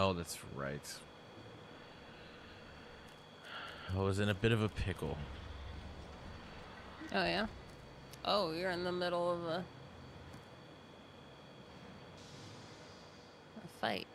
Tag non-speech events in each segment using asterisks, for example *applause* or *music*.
Oh, that's right. I was in a bit of a pickle. Oh yeah. Oh, you're in the middle of a, a fight.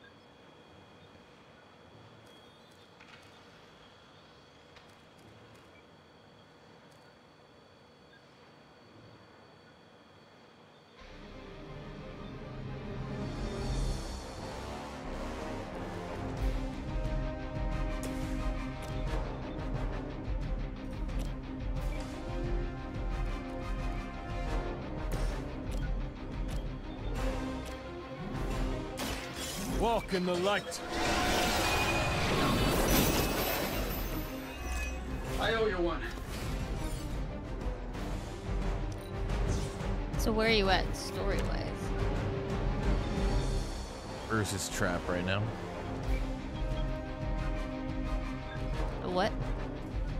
Walk in the light. I owe you one. So where are you at story wise? Bruce's trap right now. The what?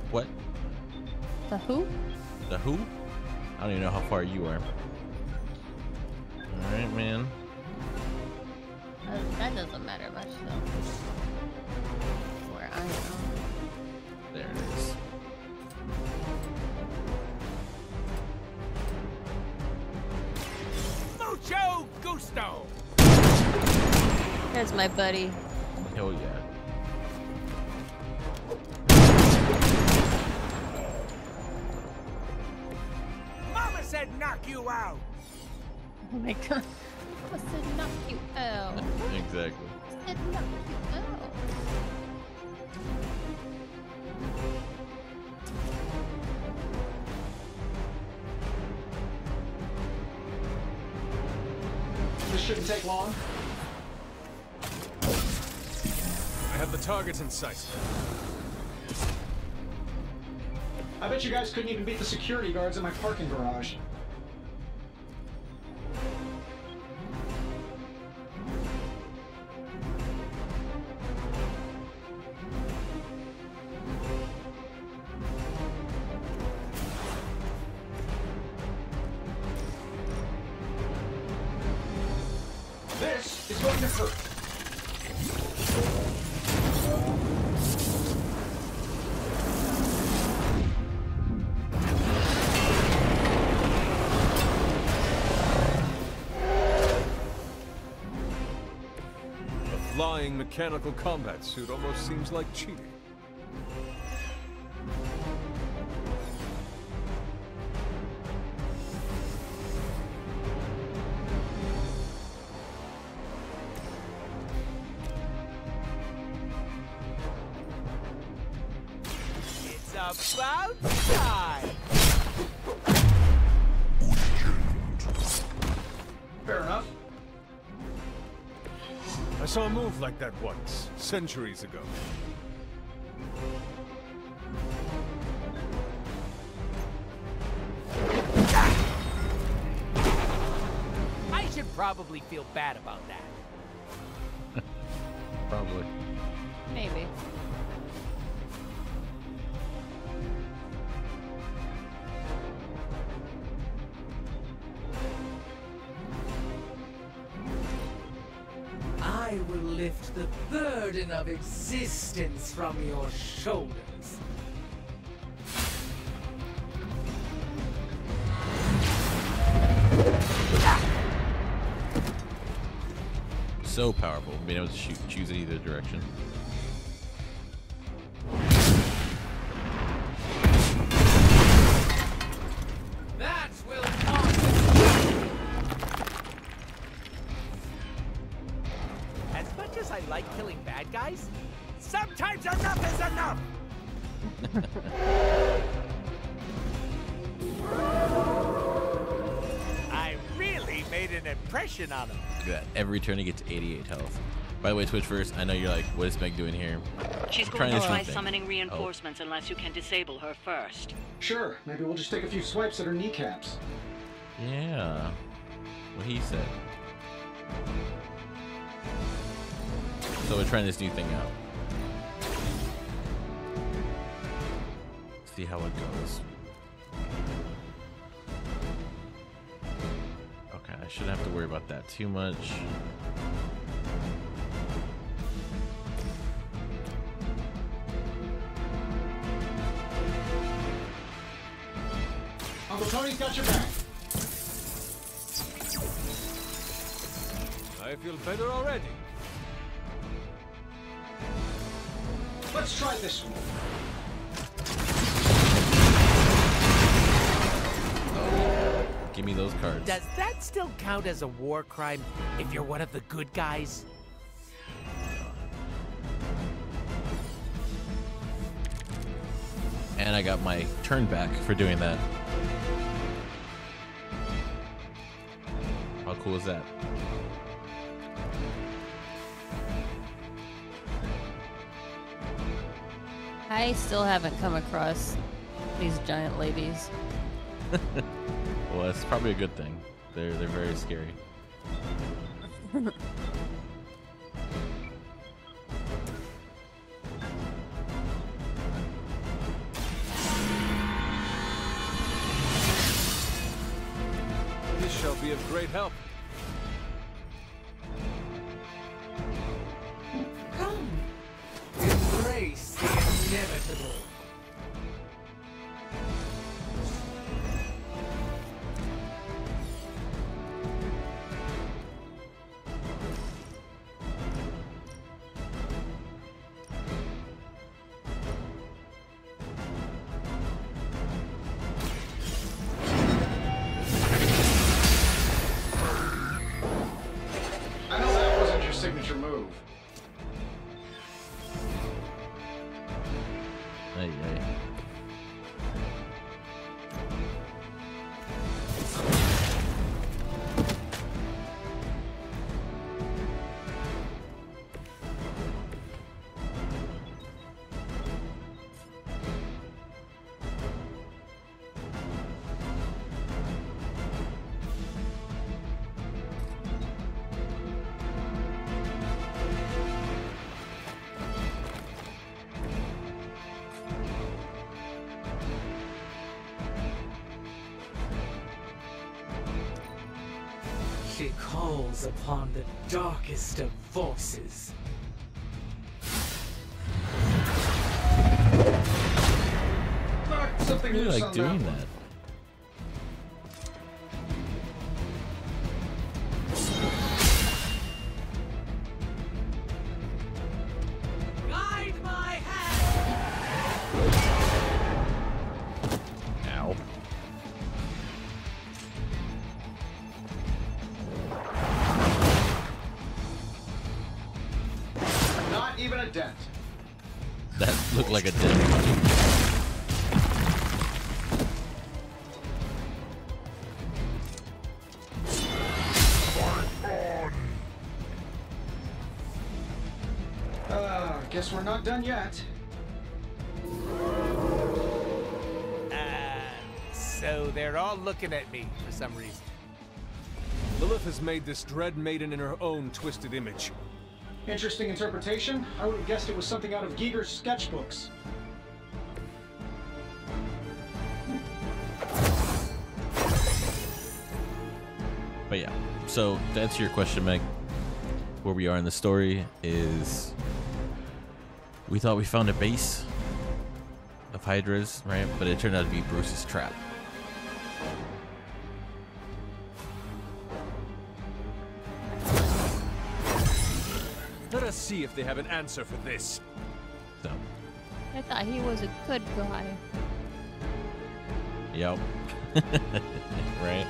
What? The who? The who? I don't even know how far you are. Buddy. Hell yeah. Mama said knock you out. Oh my god. I said knock you out. Exactly. I said knock you out. This shouldn't take long. The target in sight. I bet you guys couldn't even beat the security guards in my parking garage. Mechanical combat suit almost seems like cheating. Like that once, centuries ago. I should probably feel bad about that. *laughs* Probably. Maybe. Lift the burden of existence from your shoulders. So powerful, being able to shoot, choose either direction. Look at that. Every turn he gets 88 health. By the way, Twitch first, I know you're like, what is Meg doing here? She's I'm going to try thing. summoning Oh. reinforcements unless you can disable her first. Sure, maybe we'll just take a few swipes at her kneecaps. Yeah. What he said. So we're trying this new thing out. See how it goes. shouldn't have to worry about that too much. Uncle Tony's got your back. I feel better already. Let's try this one. Give me those cards. Does that still count as a war crime if you're one of the good guys? And I got my turn back for doing that. How cool is that? I still haven't come across these giant ladies. *laughs* Well, that's probably a good thing. They're they're very scary. This shall be of great help. Calls upon the darkest of forces. Something I really like on doing that. Not done yet. Uh, so they're all looking at me for some reason. Lilith has made this dread maiden in her own twisted image. Interesting interpretation. I would have guessed it was something out of Giger's sketchbooks. But yeah, so to answer your question, Meg, where we are in the story is we thought we found a base of Hydras, right? But it turned out to be Bruce's trap. Let us see if they have an answer for this. So, I thought he was a good guy. yep. *laughs* right?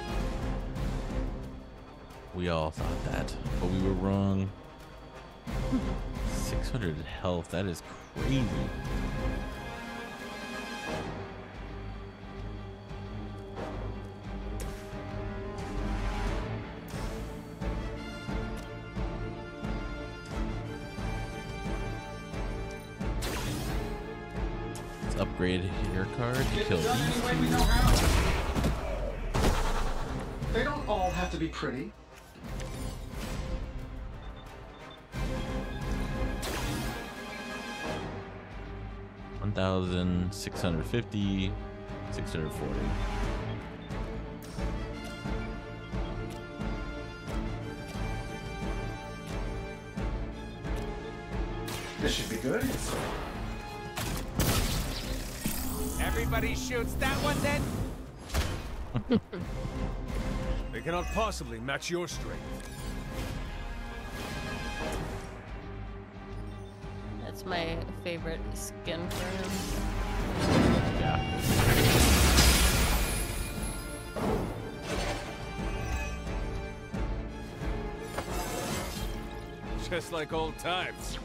We all thought that, but we were wrong. *laughs* 600 health, that is crazy. Let's upgrade your card to kill these two. They don't all have to be pretty. Thousand six hundred fifty, six hundred forty. This should be good. Everybody shoots that one then? *laughs* They cannot possibly match your strength. My favorite skin for him. Yeah. Just like old times.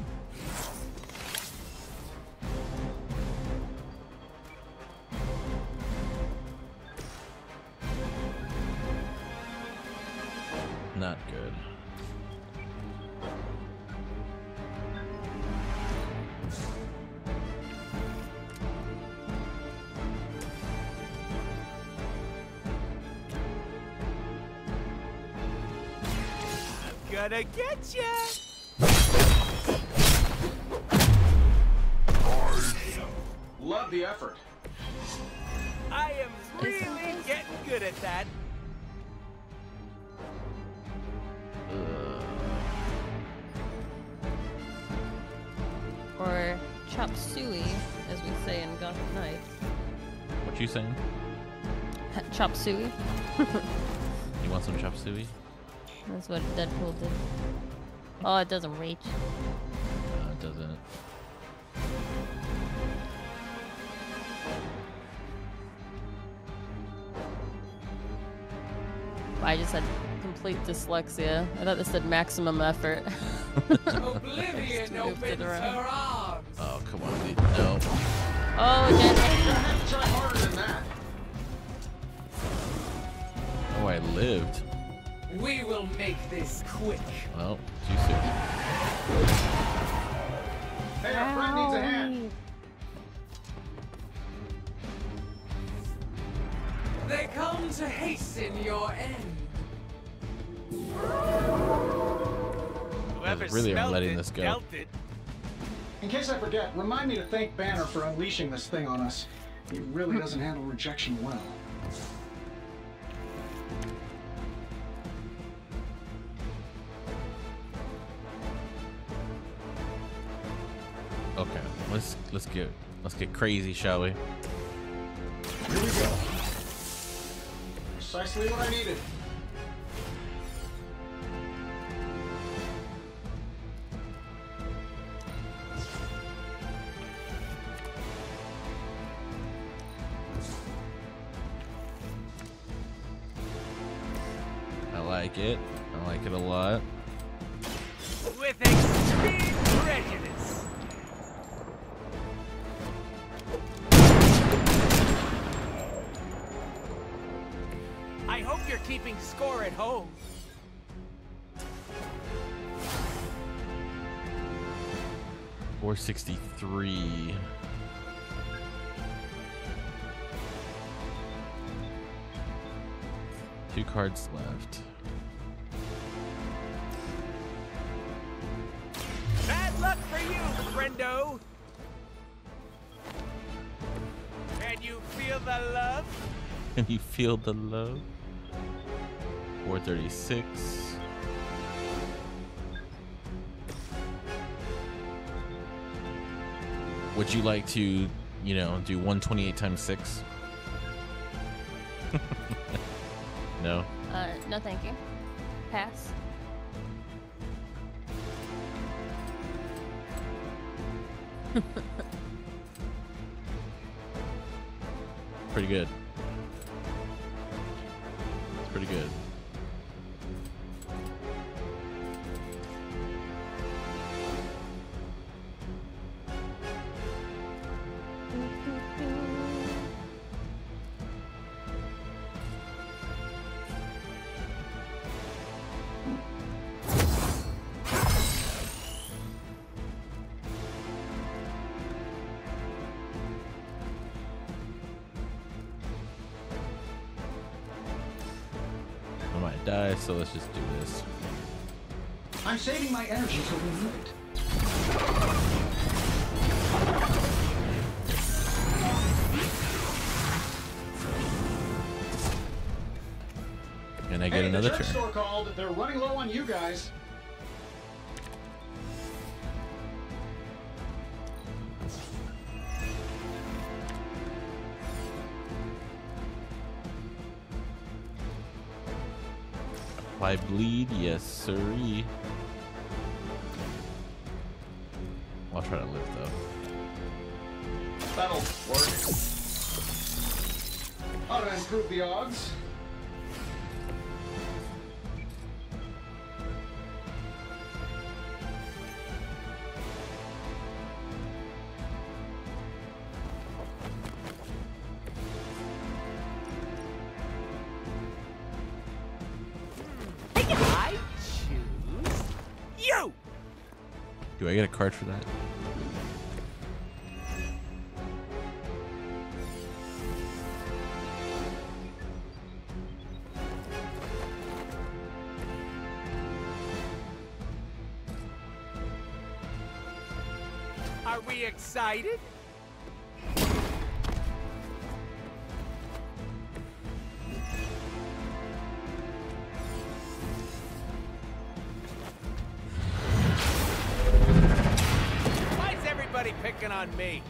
Gonna get ya! Love the effort. I am really getting good at that. Uh. Or chop suey, as we say in Gotham Knights. What you saying? *laughs* chop suey. *laughs* You want some chop suey? That's what Deadpool did. Oh, it doesn't reach. No, it doesn't. I just had complete dyslexia. I thought this said maximum effort. *laughs* Oblivion opens her arms. Oh, come on, dude. No. oh, again. Try harder than that. Oh, I lived. We will make this quick. Well, too soon. Hey, our friend needs a hand. They come to hasten your end. Whoever really are letting it, this go. dealt it. In case I forget, remind me to thank Banner for unleashing this thing on us. He really hmm. doesn't handle rejection well. Let's let's get let's get crazy, shall we? Here we go. Precisely what I needed. 63. Two cards left. Bad luck for you, friendo! Can you feel the love? Can you feel the love? 436. Would you like to, you know, do 128 times 6? *laughs* no. Uh, no, thank you. Pass. *laughs* die, so let's just do this. I'm saving my energy till we need it. And I get hey, another the turn. drugstore called. They're running low on you guys. Bleed, yes siree. I'll try to live though. That'll work. Ought to improve the odds. Get a card for that? Picking on me?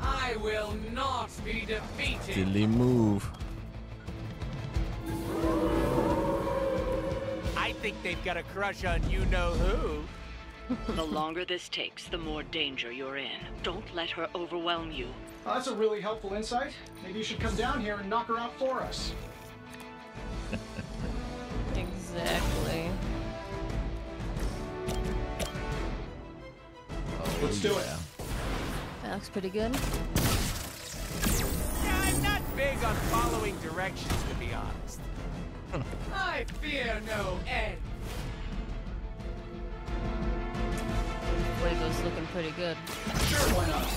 I will not be defeated. Dilly move. I think they've got a crush on you know who. *laughs* The longer this takes, the more danger you're in. Don't let her overwhelm you. Oh, that's a really helpful insight. Maybe you should come down here and knock her out for us. Exactly. Oh, Let's do it. That looks pretty good. Yeah, I'm not big on following directions, to be honest. *laughs* I fear no end. Fuego's looking pretty good. Sure, why not?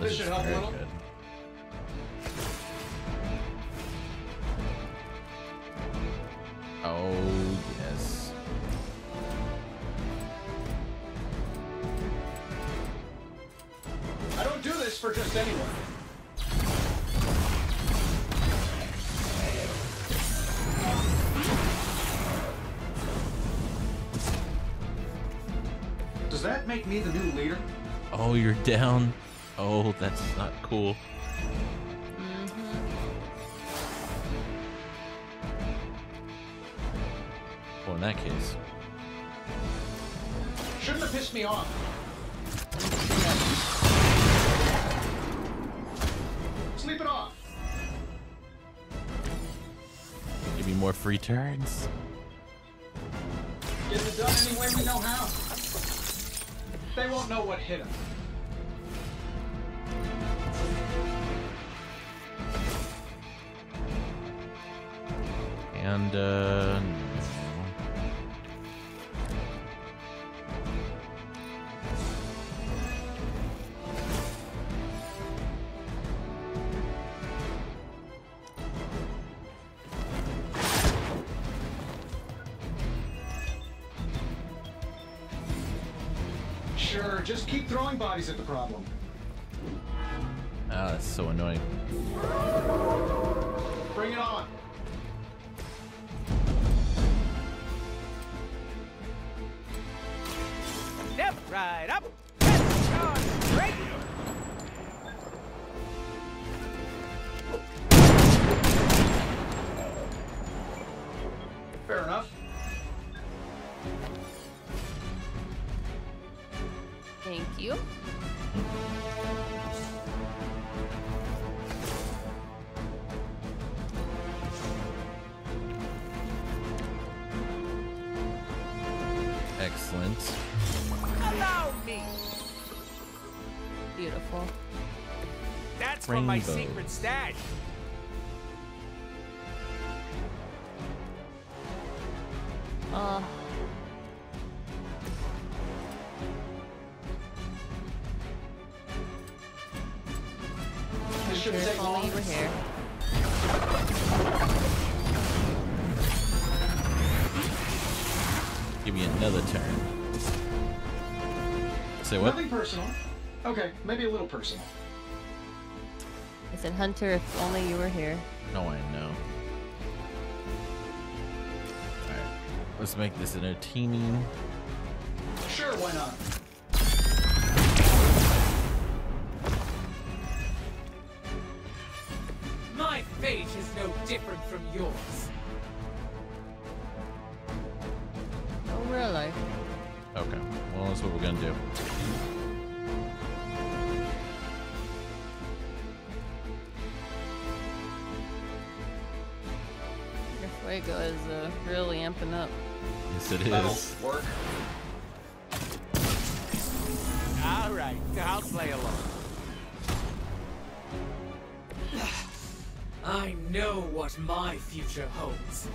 This is should help a little. good. Oh yes. I don't do this for just anyone. Does that make me the new leader? Oh, you're down. Oh, that's not cool. Well, in that case, Shouldn't have pissed me off. Sleep it off. give me more free turns. Get it done any way we know how. They won't know what hit them. And uh, throwing bodies at the problem. Ah, that's so annoying. My secret stash. Uh, This shouldn't if take long. you were here. Give me another turn. Say what? Nothing personal. Okay, maybe a little personal said, Hunter, if only you were here. No, I know. Alright, let's make this entertaining. Sure, why not? My fate is no different from yours. Oh, really? Okay, well, that's what we're gonna do. Fuego is uh, really amping up. Yes, it is. Work. All right, I'll play along. *sighs* I know what my future holds.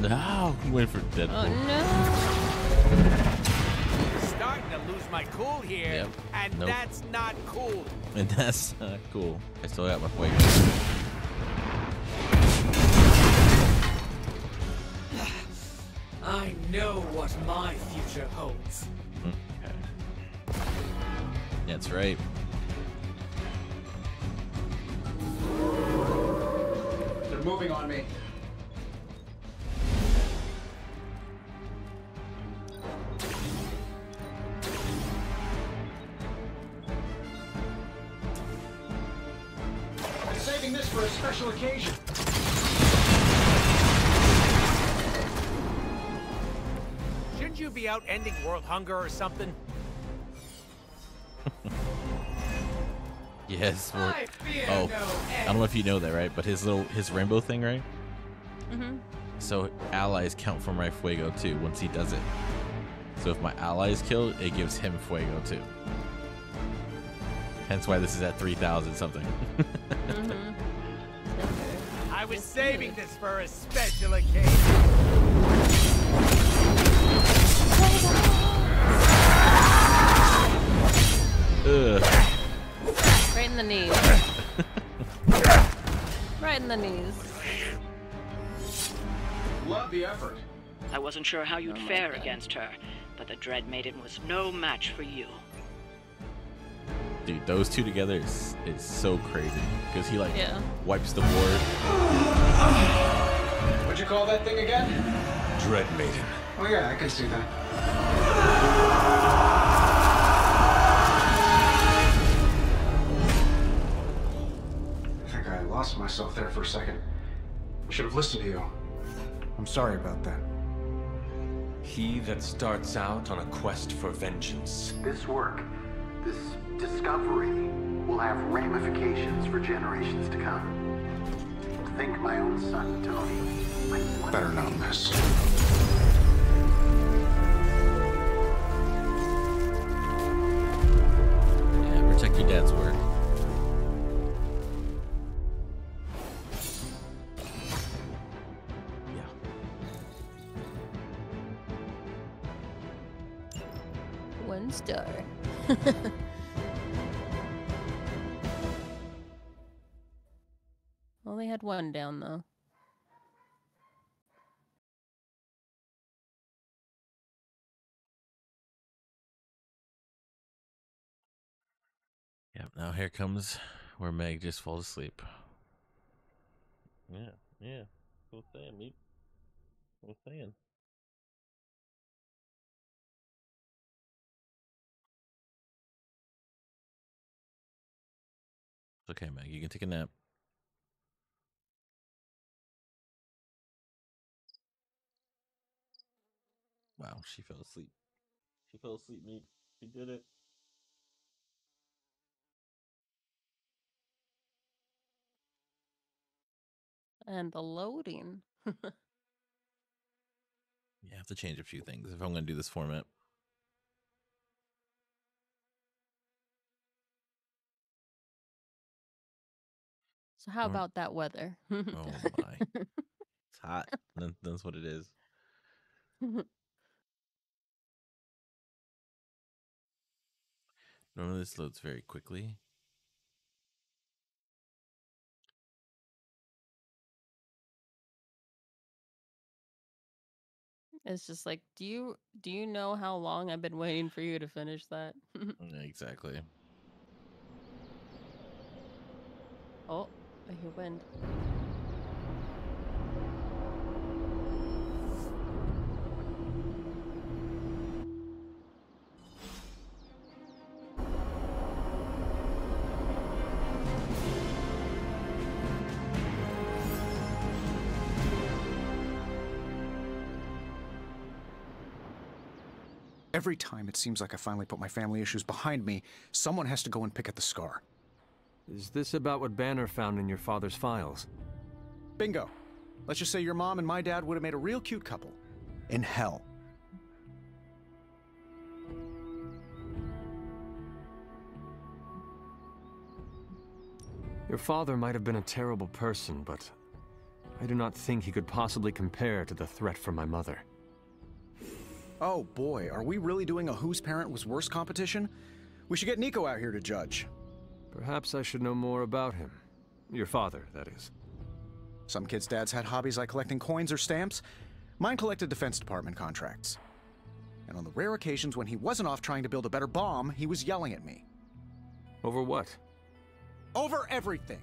No, I'm waiting for Deadpool. Oh no! Starting to lose my cool here, Yep. and Nope. that's not cool. And *laughs* that's not cool. I still got my fuego. I know what my future holds. Okay. That's right. They're moving on me. Special. Shouldn't you be out ending world hunger or something? Yes. we're- Oh, no I don't know if you know that, right? But his little his rainbow thing, right? Mm-hmm. So allies count for my fuego too once he does it. So if my ally is killed, it gives him fuego too. Hence why this is at 3,000 something. *laughs* Mm-hmm. I was Yes, saving this for a special occasion. Ugh. Right in the knees. *laughs* right in the knees. Love the effort. I wasn't sure how you'd Oh fare God. against her, but the Dread Maiden was no match for you. Dude, those two together is, is so crazy. Because he like Yeah. wipes the board. What'd you call that thing again? Dread Maiden. Oh yeah, I can see that. I think I lost myself there for a second. I should have listened to you. I'm sorry about that. He that starts out on a quest for vengeance This work, this discovery, will have ramifications for generations to come. Think my own son, Tony. Like Better not miss. Yeah, protect your dad's work. Yeah. One star. *laughs* had one down though. Yep, now here comes where Meg just falls asleep. Yeah, yeah. What I'm saying, meat. Saying. It's okay, Meg. You can take a nap. Wow, she fell asleep. She fell asleep, meat. She did it. And the loading. *laughs* Yeah, I have to change a few things if I'm going to do this format. So how Or- about that weather? Oh *laughs* my. *laughs* It's hot. That's what it is. Normally this loads very quickly. it's just like, do you do you know how long I've been waiting for you to finish that? *laughs* Mm, exactly. oh, I hear wind. Every time it seems like I finally put my family issues behind me, someone has to go and pick at the scar. Is this about what Banner found in your father's files? Bingo. Let's just say your mom and my dad would have made a real cute couple. In hell. Your father might have been a terrible person, but I do not think he could possibly compare to the threat from my mother. Oh boy, are we really doing a whose parent was worse competition? We should get Nico out here to judge. Perhaps I should know more about him. Your father, that is. Some kids' dads had hobbies like collecting coins or stamps. Mine collected Defense Department contracts. And on the rare occasions when he wasn't off trying to build a better bomb, he was yelling at me. Over what? Over everything!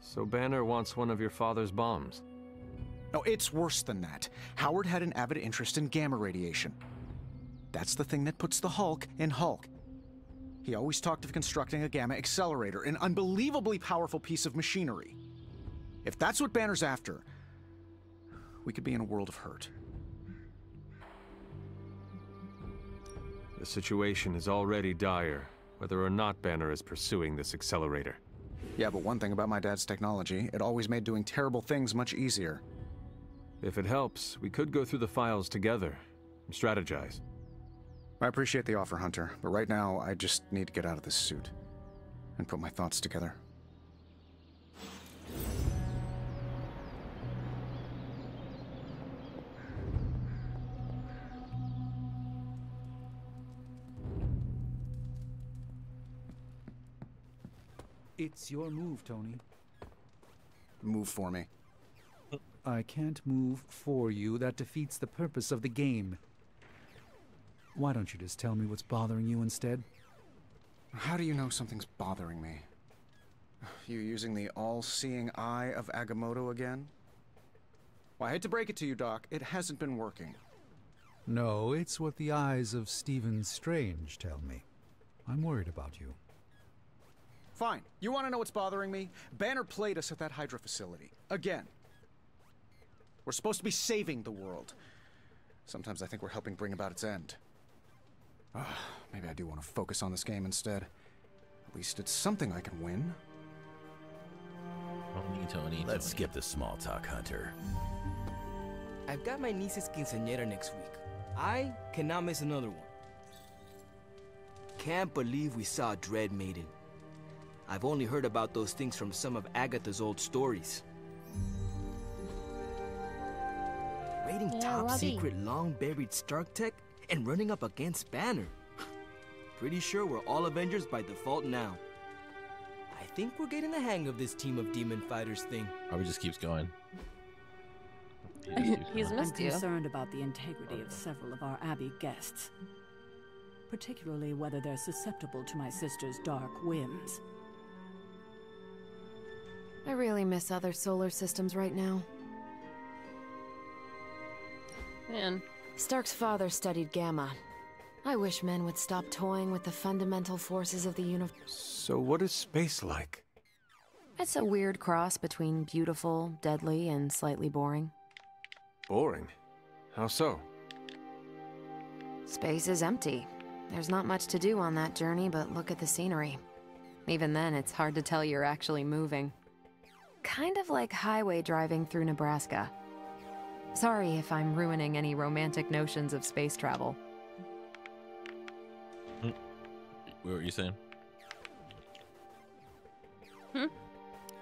So Banner wants one of your father's bombs. No, it's worse than that. Howard had an avid interest in gamma radiation. That's the thing that puts the Hulk in Hulk. He always talked of constructing a gamma accelerator, an unbelievably powerful piece of machinery. If that's what Banner's after, we could be in a world of hurt. The situation is already dire, whether or not Banner is pursuing this accelerator. Yeah, but one thing about my dad's technology, it always made doing terrible things much easier. If it helps, we could go through the files together and strategize. I appreciate the offer, Hunter, but right now I just need to get out of this suit and put my thoughts together. It's your move, Tony. Move for me. I can't move for you. That defeats the purpose of the game. Why don't you just tell me what's bothering you instead? How do you know something's bothering me? You using the all-seeing eye of Agamotto again? Well, I hate to break it to you, Doc. It hasn't been working. No, it's what the eyes of Stephen Strange tell me. I'm worried about you. Fine. You want to know what's bothering me? Banner played us at that Hydra facility. Again. We're supposed to be saving the world. Sometimes I think we're helping bring about its end. Ugh, maybe I do want to focus on this game instead. At least it's something I can win. Tony, Tony, Let's Tony. skip the small talk, Hunter. I've got my niece's quinceañera next week. I cannot miss another one. Can't believe we saw Dread Maiden. I've only heard about those things from some of Agatha's old stories. Raiding Yeah, top Robbie. secret long buried Stark tech and running up against Banner. *laughs* Pretty sure we're all Avengers by default now. I think we're getting the hang of this team of demon fighters thing. Probably just keeps going. *laughs* He's I'm missed you. concerned about the integrity of several of our Abbey guests, particularly whether they're susceptible to my sister's dark whims. I really miss other solar systems right now. Man. Stark's father studied Gamma. I wish men would stop toying with the fundamental forces of the universe. So, what is space like? It's a weird cross between beautiful, deadly, and slightly boring. Boring. How so? Space is empty. There's not much to do on that journey, but look at the scenery. Even then, it's hard to tell you're actually moving. Kind of like highway driving through Nebraska. Sorry if I'm ruining any romantic notions of space travel. What were you saying? Hmm?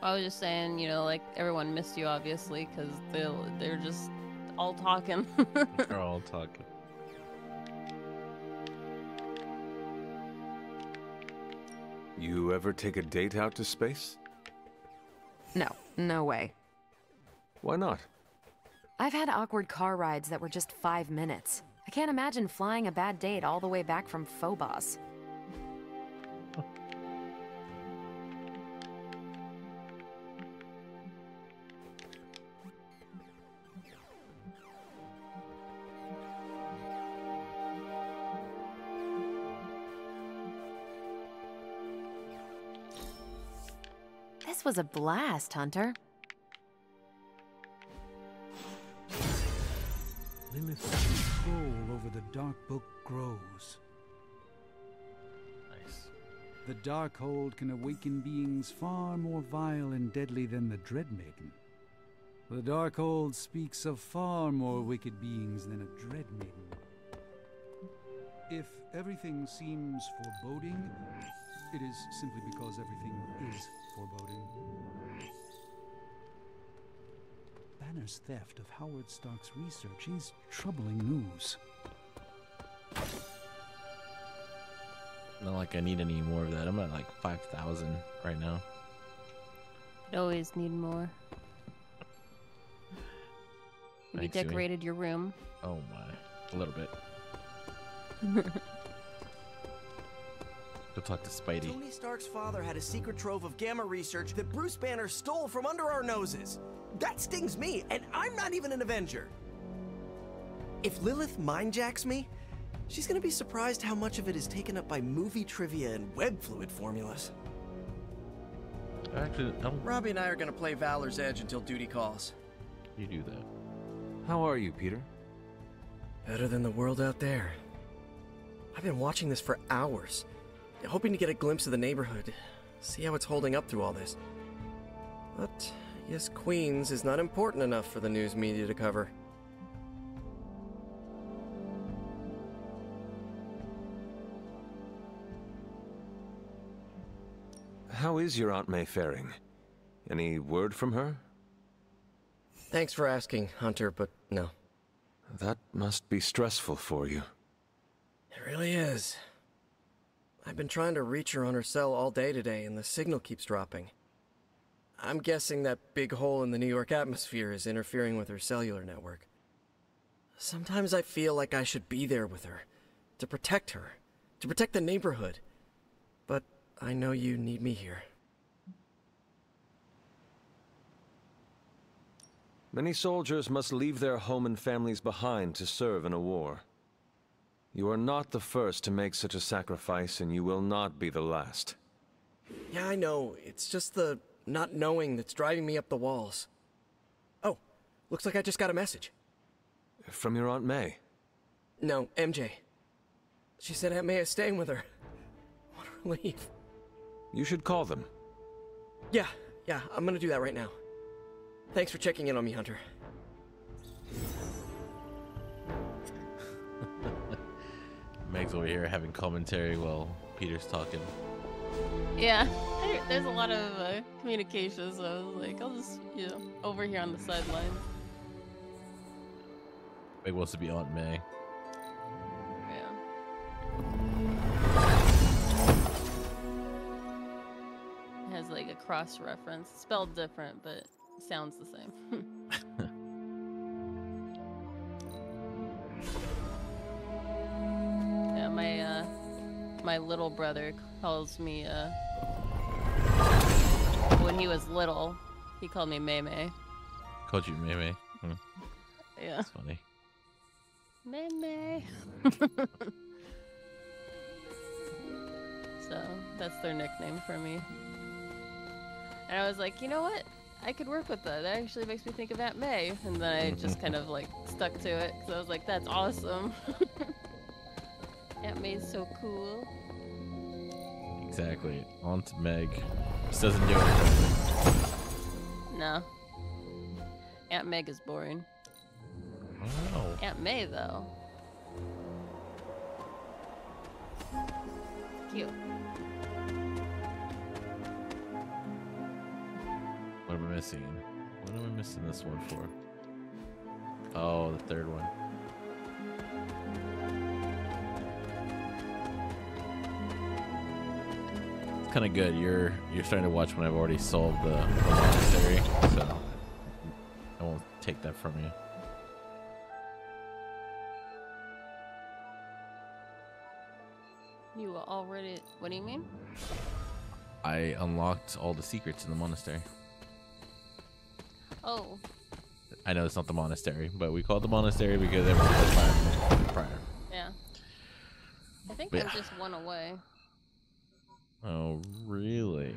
I was just saying, you know, like everyone missed you obviously because they they're just all talking. *laughs* They're all talking. You ever take a date out to space? No, no way. Why not? I've had awkward car rides that were just five minutes. I can't imagine flying a bad date all the way back from Phobos. This was a blast, Hunter. Lilith's control over the Dark Book grows. Nice. The Darkhold can awaken beings far more vile and deadly than the Dread Maiden. The Darkhold speaks of far more wicked beings than a Dread Maiden. If everything seems foreboding, it is simply because everything is foreboding. Banner's theft of Howard Stark's research is troubling news. Not like I need any more of that. I'm at like 5,000 right now. Could always need more. Have you Thanks, Yui. decorated your room? Oh my. A little bit. *laughs* Go talk to Spidey. Tony Stark's father had a secret trove of gamma research that Bruce Banner stole from under our noses. That stings me, and I'm not even an Avenger. If Lilith mindjacks me, she's gonna be surprised how much of it is taken up by movie trivia and web fluid formulas. Actually, I don't Robbie and I are gonna play Valor's Edge until duty calls. you do that. How are you, Peter? Better than the world out there. I've been watching this for hours, hoping to get a glimpse of the neighborhood, see how it's holding up through all this. But Guess Queens is not important enough for the news media to cover. How is your Aunt May faring? Any word from her? Thanks for asking, Hunter, but no. That must be stressful for you. It really is. I've been trying to reach her on her cell all day today, and the signal keeps dropping. I'm guessing that big hole in the New York atmosphere is interfering with her cellular network. Sometimes I feel like I should be there with her, to protect her, to protect the neighborhood. But I know you need me here. Many soldiers must leave their home and families behind to serve in a war. You are not the first to make such a sacrifice, and you will not be the last. Yeah, I know. It's just the not knowing that's driving me up the walls. Oh, looks like I just got a message. From your Aunt May? No, MJ. She said Aunt May is staying with her. What a relief. You should call them. Yeah, yeah, I'm gonna do that right now. Thanks for checking in on me, Hunter. Meg's over here having commentary while Peter's talking. Yeah, there- there's a lot of uh, communication, so I was like, I'll just, you know, over here on the sidelines. Meg wants to be Aunt May. Yeah. It has like a cross reference, spelled different, but sounds the same. *laughs* yeah, my uh, my little brother calls me uh, when he was little, he called me May. Called you May. Hmm. Yeah. That's funny. May. *laughs* so that's their nickname for me. And I was like, you know what? I could work with that. That actually makes me think of Aunt May. And then I just *laughs* kind of like stuck to it. So I was like, that's awesome. *laughs* Aunt May's so cool. Exactly. Aunt Meg. Just doesn't do anything. No. Aunt Meg is boring. Oh. Aunt May, though. Cute. What am I missing? What am I missing this one for? Oh, the third one. Kind of good. You're you're starting to watch when I've already solved the, the monastery, so I won't take that from you. You already. What do you mean? I unlocked all the secrets in the monastery. Oh, I know it's not the monastery, but we call it the monastery because everyone was prior. prior. yeah. I think But I'm yeah. just one away. Oh, really?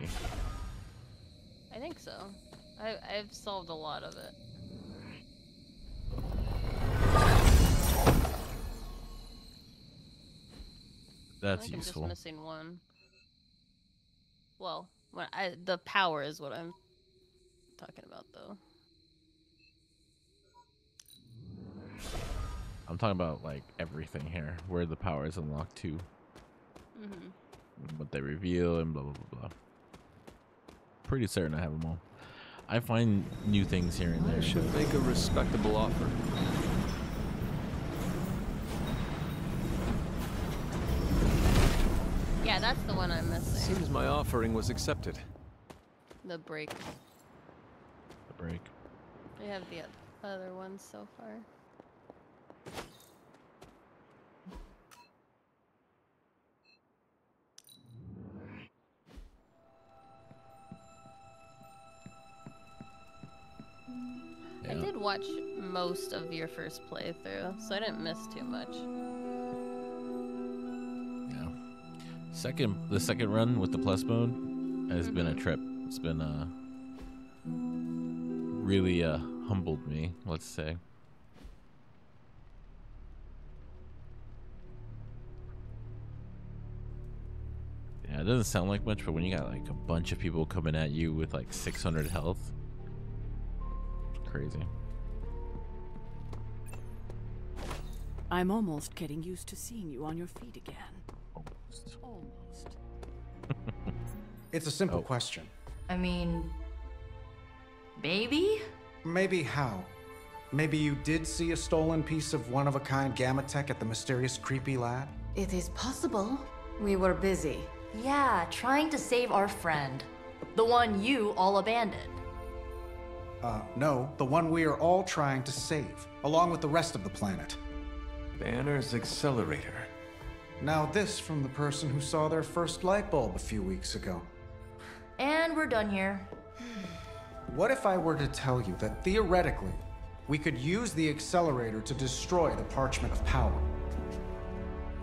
I think so. I, I've solved a lot of it. That's I useful. I'm just missing one. Well, when I the power is what I'm talking about, though. I'm talking about like everything here, where the power is unlocked too. Mm hmm what they reveal, and blah blah blah blah. Pretty certain I have them all. I find new things here and there. I there. should make a respectable offer. Yeah, that's the one I'm missing. Seems my offering was accepted. The break. The break. I have the other ones so far. Watch most of your first playthrough, so I didn't miss too much. Yeah. Second, the second run with the plus mode has been a trip. It's been uh really uh humbled me. Let's say. Yeah, it doesn't sound like much, but when you got like a bunch of people coming at you with like 600 health, it's crazy. I'm almost getting used to seeing you on your feet again. Almost. Almost. *laughs* It's a simple question. I mean, maybe? Maybe how? Maybe you did see a stolen piece of one of a kind gamma tech at the mysterious creepy lab? It is possible. We were busy. Yeah, trying to save our friend. The one you all abandoned. Uh, no, the one we are all trying to save, along with the rest of the planet. Banner's accelerator. Now, this from the person who saw their first light bulb a few weeks ago. And we're done here. What if I were to tell you that theoretically, we could use the accelerator to destroy the Parchment of Power?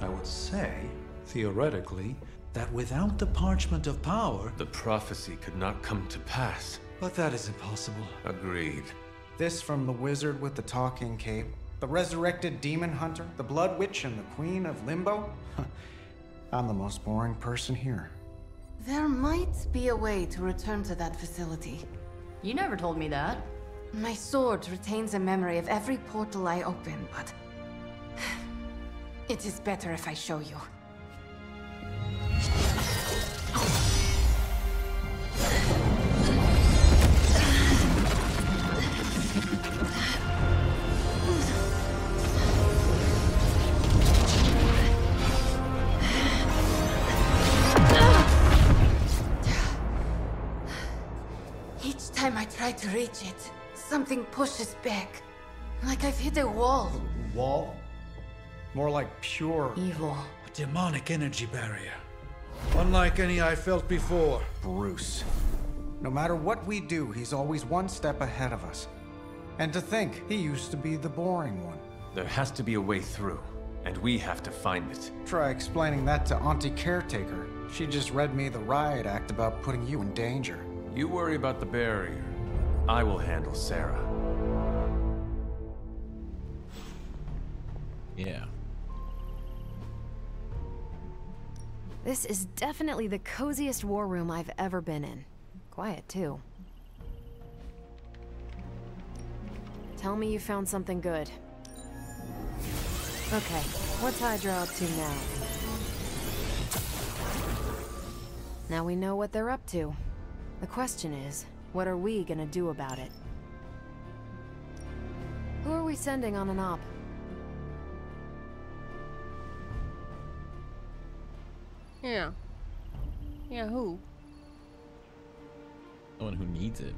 I would say, theoretically, that without the Parchment of Power, The prophecy could not come to pass. but that is impossible. Agreed. This from the wizard with the talking cape, the resurrected demon hunter, the blood witch, and the queen of limbo? *laughs* I'm the most boring person here. There might be a way to return to that facility. You never told me that. My sword retains a memory of every portal I open, but. *sighs* It is better if I show you. Reach it, something pushes back. Like I've hit a wall. Wall? More like pure evil. A demonic energy barrier. Unlike any I felt before. Bruce. No matter what we do, he's always one step ahead of us. And to think, he used to be the boring one. There has to be a way through, and we have to find it. Try explaining that to Auntie Caretaker. She just read me the riot act about putting you in danger. You worry about the barrier. I will handle Sara. Yeah. This is definitely the coziest war room I've ever been in. Quiet, too. Tell me you found something good. Okay, what's Hydra up to now? Now we know what they're up to. The question is, what are we gonna do about it? Who are we sending on an op? Yeah. Yeah, who? Someone who needs it.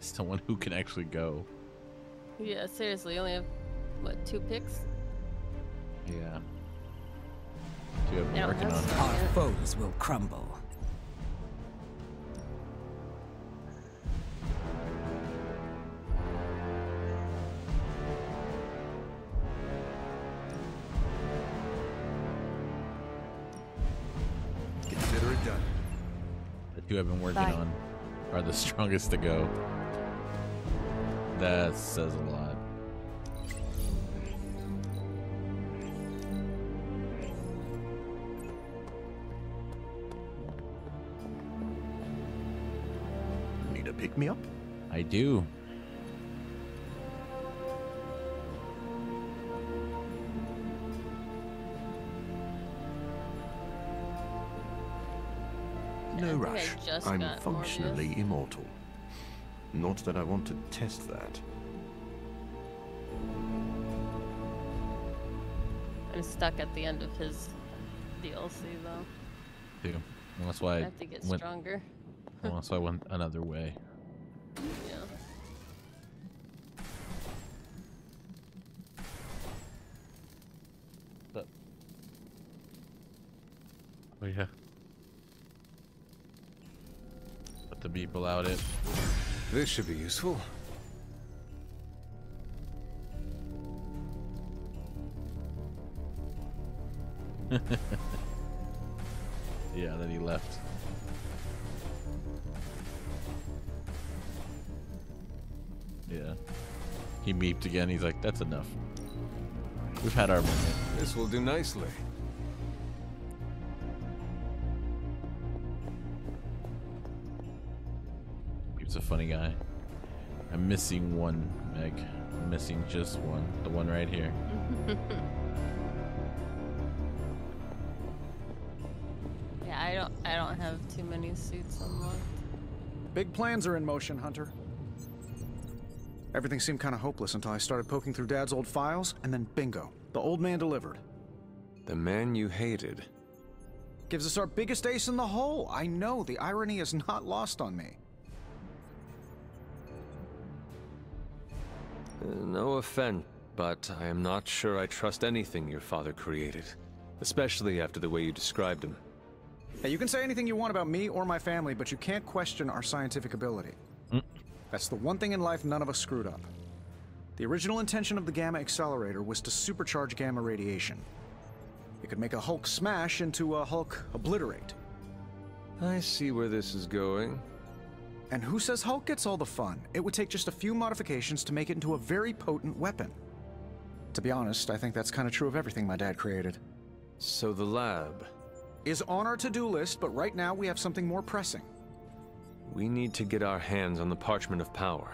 Someone who can actually go. Yeah, seriously, you only have, what, two picks? Yeah. Do you have been don't working on? Our yet. foes will crumble. Consider it done. The two I've been working Bye. on are the *laughs* strongest to go. That says a lot. Pick me up? I do. No I rush. I'm functionally Morbius. immortal. Not that I want to test that. I'm stuck at the end of his DLC though. Too. And that's why I I have to get went, stronger. well, that's why I went another way. Yeah. But oh yeah. Let the people out it. This should be useful. *laughs* yeah, then he left. Yeah. He meeped again. He's like, that's enough. We've had our moment. This will do nicely. Funny guy. I'm missing one, Meg. I'm missing just one. The one right here. *laughs* yeah, I don't I don't have too many suits unlocked. Big plans are in motion, Hunter. Everything seemed kind of hopeless until I started poking through Dad's old files, and then bingo. The old man delivered. The man you hated. Gives us our biggest ace in the hole. I know, the irony is not lost on me. No offense, but I am not sure I trust anything your father created. Especially after the way you described him. Hey, you can say anything you want about me or my family, but you can't question our scientific ability. Hmm. That's the one thing in life none of us screwed up. The original intention of the Gamma Accelerator was to supercharge gamma radiation. It could make a Hulk smash into a Hulk obliterate. I see where this is going. And who says Hulk gets all the fun? It would take just a few modifications to make it into a very potent weapon. To be honest, I think that's kind of true of everything my dad created. So the lab. Is on our to do list, but right now we have something more pressing. We need to get our hands on the Parchment of Power.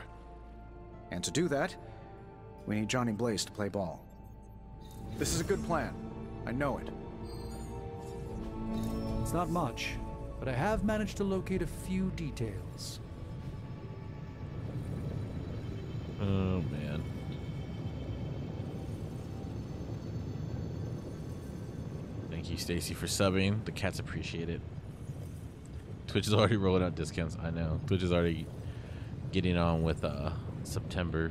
And to do that, we need Johnny Blaze to play ball. This is a good plan. I know it. It's not much, but I have managed to locate a few details. Oh man. Thank you, Stacy, for subbing. The cats appreciate it. Twitch is already rolling out discounts. I know. Twitch is already getting on with uh September.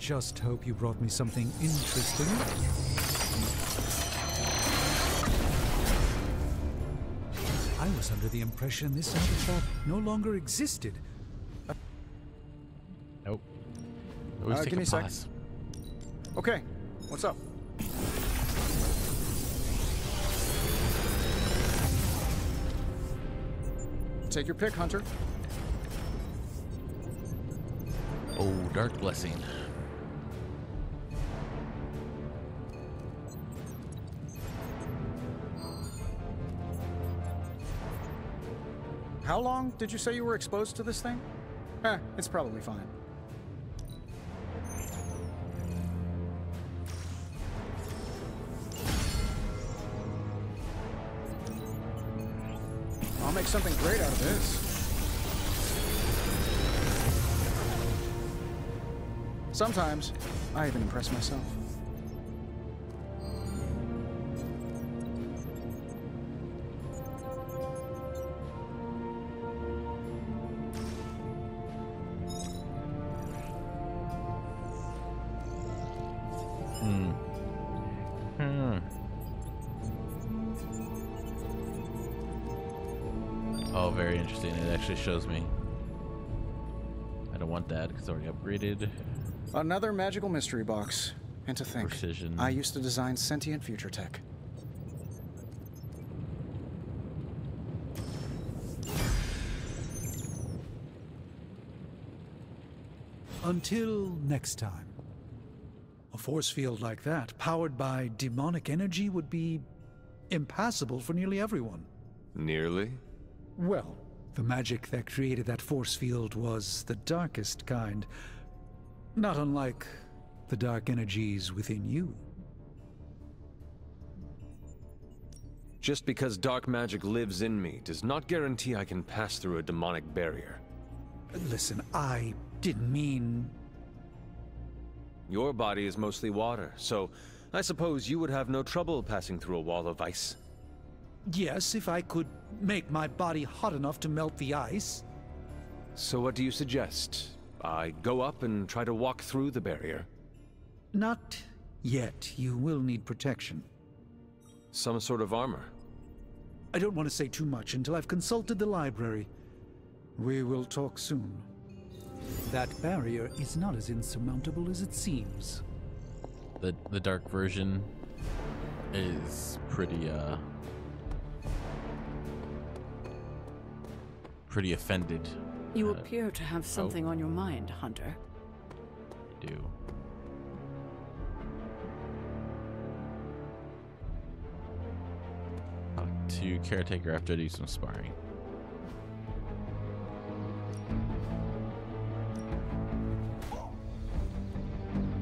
Just hope you brought me something interesting. I was under the impression this artifact no longer existed. Nope. Always Uh, take give me a a sec. pause. Okay, what's up? Take your pick, Hunter. Oh, Dark Blessing. How long did you say you were exposed to this thing? Eh, it's probably fine. I'll make something great out of this. Sometimes, I even impress myself. Actually shows me. I don't want that because it's already upgraded. Another magical mystery box. And to think, Precision. I used to design sentient future tech. Until next time. A force field like that, powered by demonic energy, would be impassable for nearly everyone. Nearly? Well, the magic that created that force field was the darkest kind. Not unlike the dark energies within you. Just because dark magic lives in me does not guarantee I can pass through a demonic barrier. Listen, I didn't mean. Your body is mostly water, so I suppose you would have no trouble passing through a wall of ice. Yes, if I could make my body hot enough to melt the ice. So what do you suggest? I go up and try to walk through the barrier? Not yet. You will need protection. Some sort of armor? I don't want to say too much until I've consulted the library. We will talk soon. That barrier is not as insurmountable as it seems. The the dark version is pretty uh pretty offended. You Uh, appear to have something on your mind, Hunter. I do. To caretaker after I do some sparring.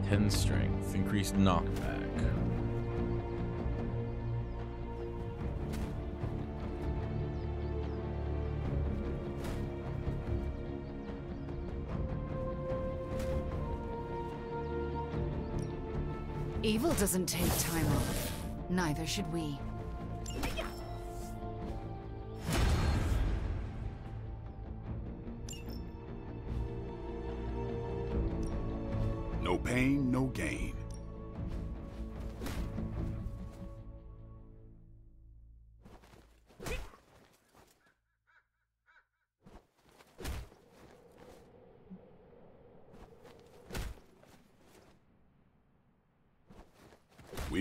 Ten strength, increased knockback. Evil doesn't take time off. Neither should we.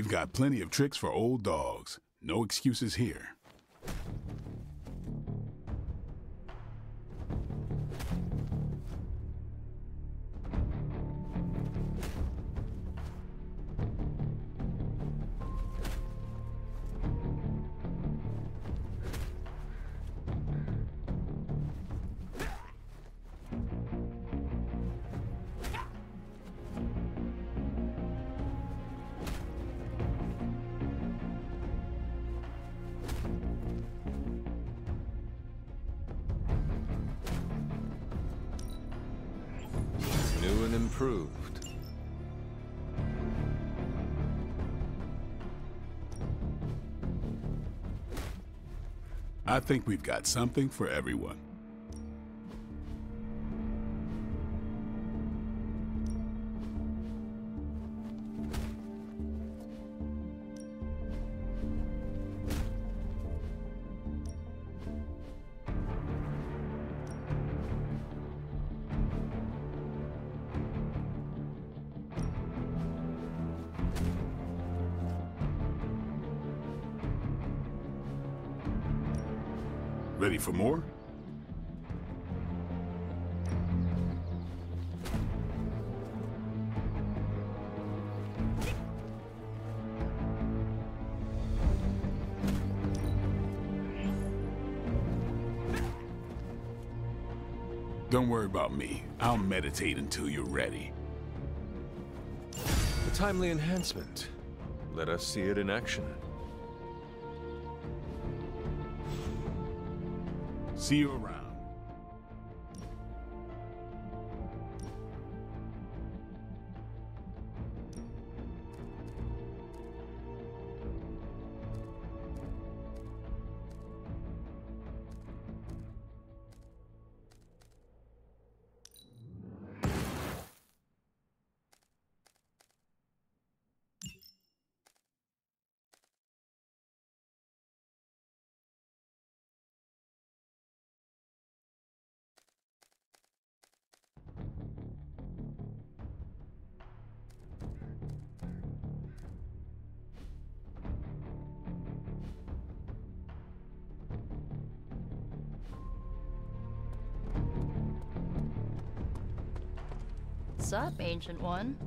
We've got plenty of tricks for old dogs. No excuses here. Improved. I think we've got something for everyone. For more? Don't worry about me. I'll meditate until you're ready. A timely enhancement. Let us see it in action. See you around. What's up, Ancient One?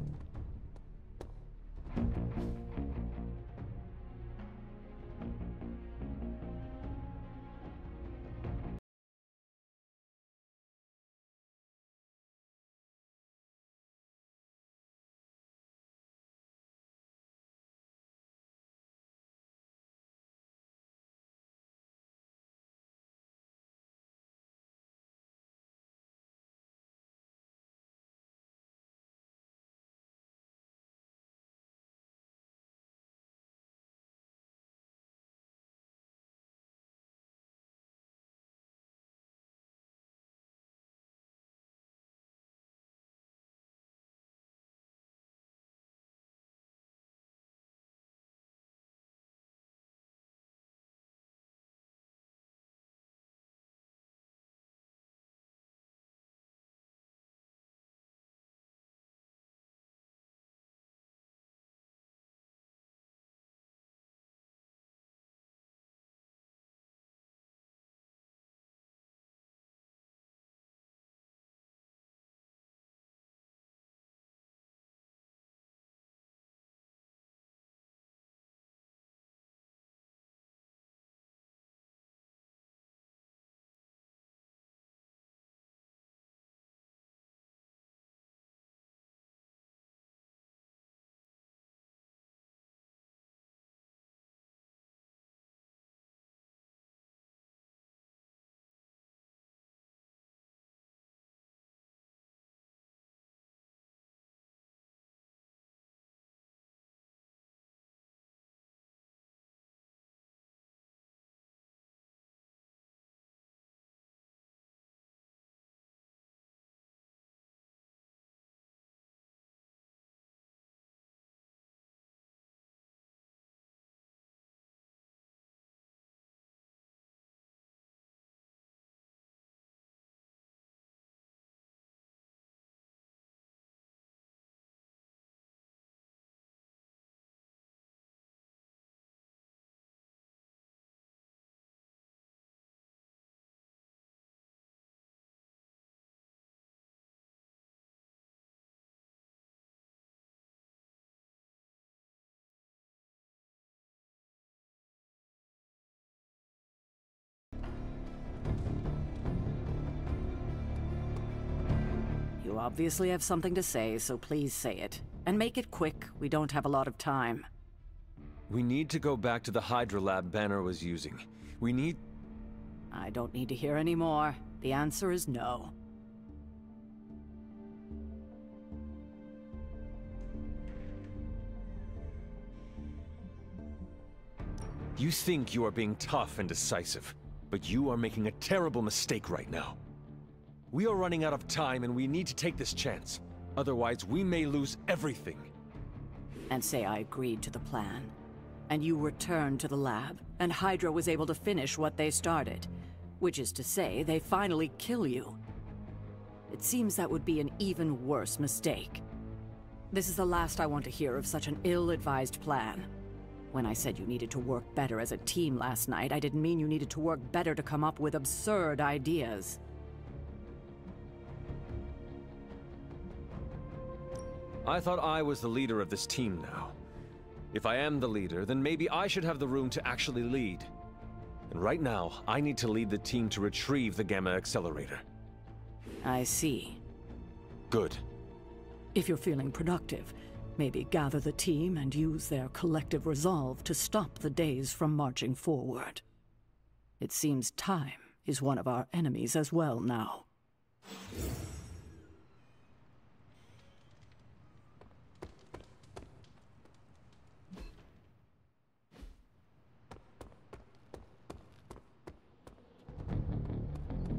You obviously have something to say, so please say it. And make it quick, we don't have a lot of time. We need to go back to the Hydra lab Banner was using. We need... I don't need to hear any more. The answer is no. You think you are being tough and decisive, but you are making a terrible mistake right now. We are running out of time and we need to take this chance. Otherwise, we may lose everything. And say I agreed to the plan. And you returned to the lab, and Hydra was able to finish what they started. Which is to say, they finally kill you. It seems that would be an even worse mistake. This is the last I want to hear of such an ill-advised plan. When I said you needed to work better as a team last night, I didn't mean you needed to work better to come up with absurd ideas. I thought I was the leader of this team now. If I am the leader, then maybe I should have the room to actually lead. And right now, I need to lead the team to retrieve the Gamma Accelerator. I see. Good. If you're feeling productive, maybe gather the team and use their collective resolve to stop the days from marching forward. It seems time is one of our enemies as well now.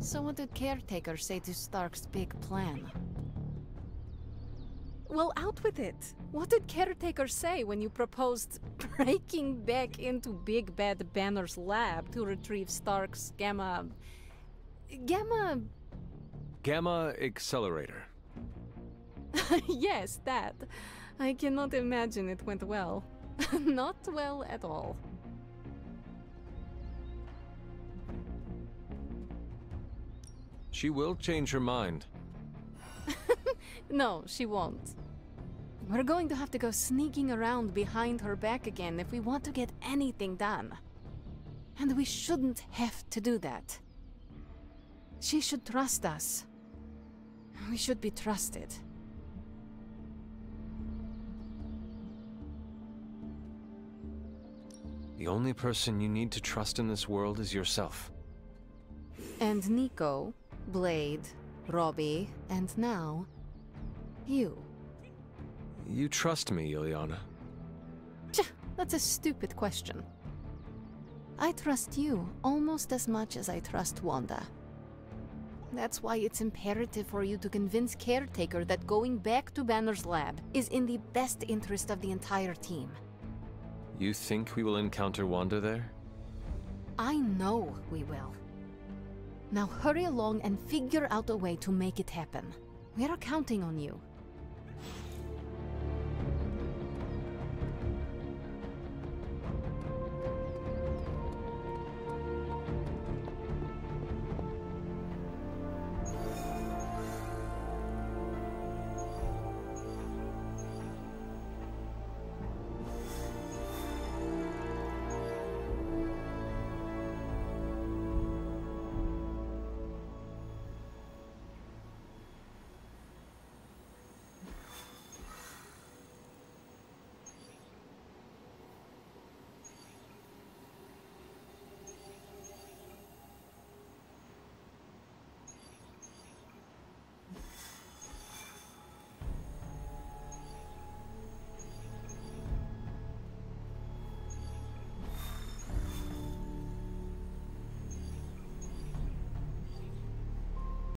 So what did Caretaker say to Stark's big plan? Well, out with it. What did Caretaker say when you proposed breaking back into Big Bad Banner's lab to retrieve Stark's gamma... Gamma... Gamma Accelerator. *laughs* yes, that. I cannot imagine it went well. *laughs* Not well at all. She will change her mind. *laughs* No, she won't. We're going to have to go sneaking around behind her back again if we want to get anything done. And we shouldn't have to do that. She should trust us. We should be trusted. The only person you need to trust in this world is yourself. And Nico, Blade, Robbie, and now, you. You trust me, Illyana. Tch, that's a stupid question. I trust you almost as much as I trust Wanda. That's why it's imperative for you to convince Caretaker that going back to Banner's lab is in the best interest of the entire team. You think we will encounter Wanda there? I know we will. Now hurry along and figure out a way to make it happen. We are counting on you.